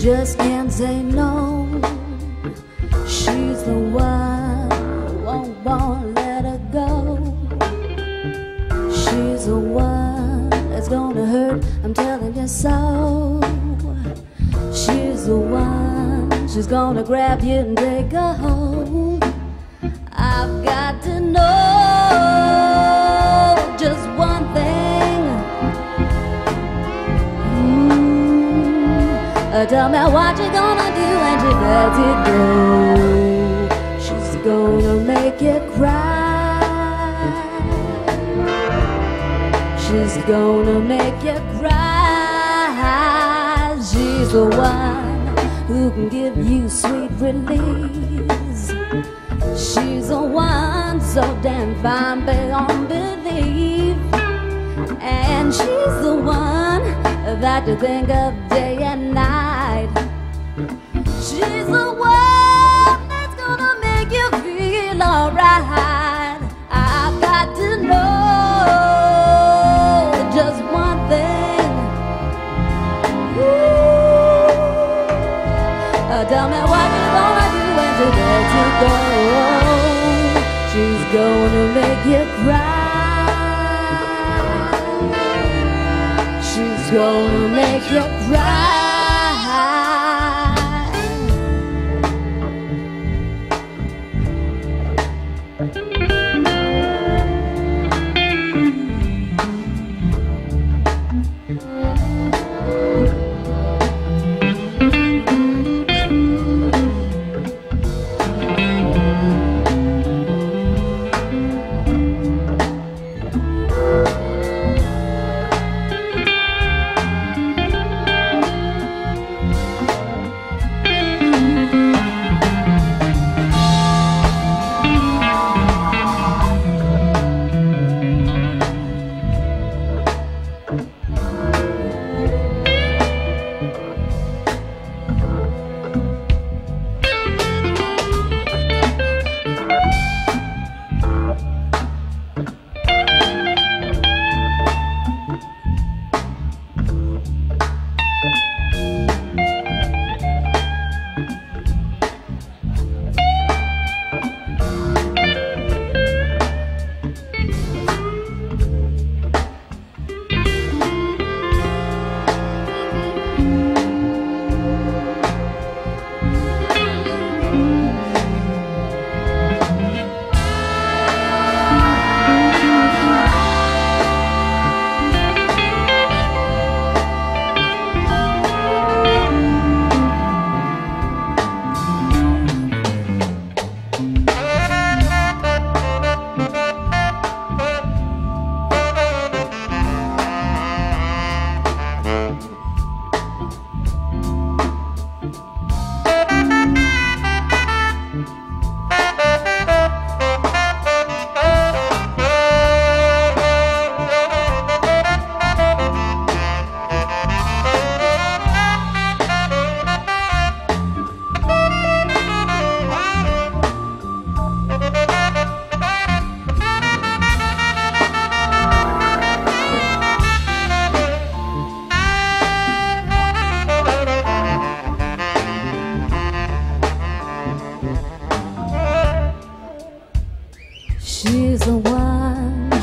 just can't say no. She's the one, won't, won't let her go. She's the one that's gonna hurt, I'm telling you so. She's the one, she's gonna grab you and take a hold. I've got to know Tell me what you're gonna do when she lets it go. She's gonna make you cry. She's gonna make you cry. She's the one who can give you sweet release. She's the one so damn fine beyond belief. And she's the one that you think of day and night. She's the one that's gonna make you feel alright. I've got to know just one thing. Ooh. Uh, tell me what you're gonna do when she you. She's gonna make you cry. She's gonna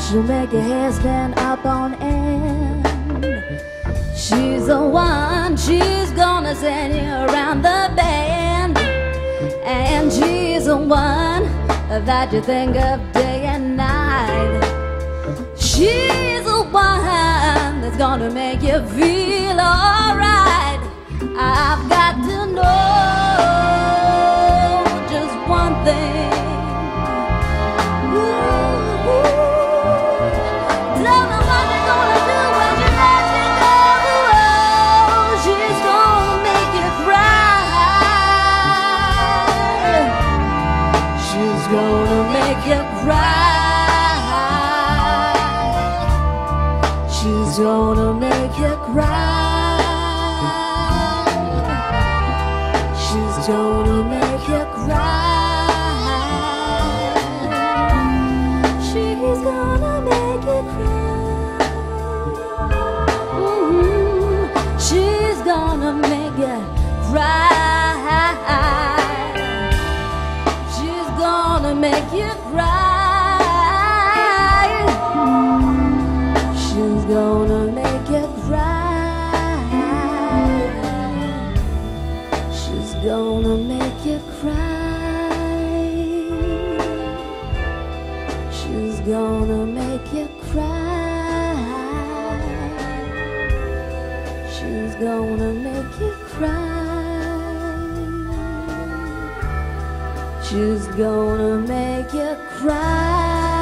she'll make your hair stand up on end. She's the one, she's gonna send you around the bend. And she's the one that you think of day and night. She's the one that's gonna make you feel alright. Gonna make you cry. She's gonna make you cry. She's gonna make you cry. Mhm. She's gonna make you cry. She's gonna make you cry. She's gonna make you cry. She's gonna make you cry. She's gonna make you cry.